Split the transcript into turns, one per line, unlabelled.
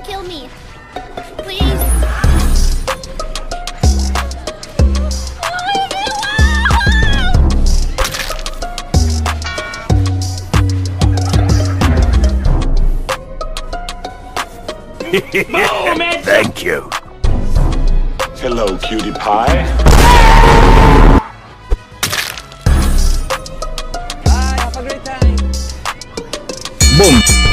don't kill me. Please. Moment. Thank you.
Hello, cutie pie.
Bye, have a great time.
Boom.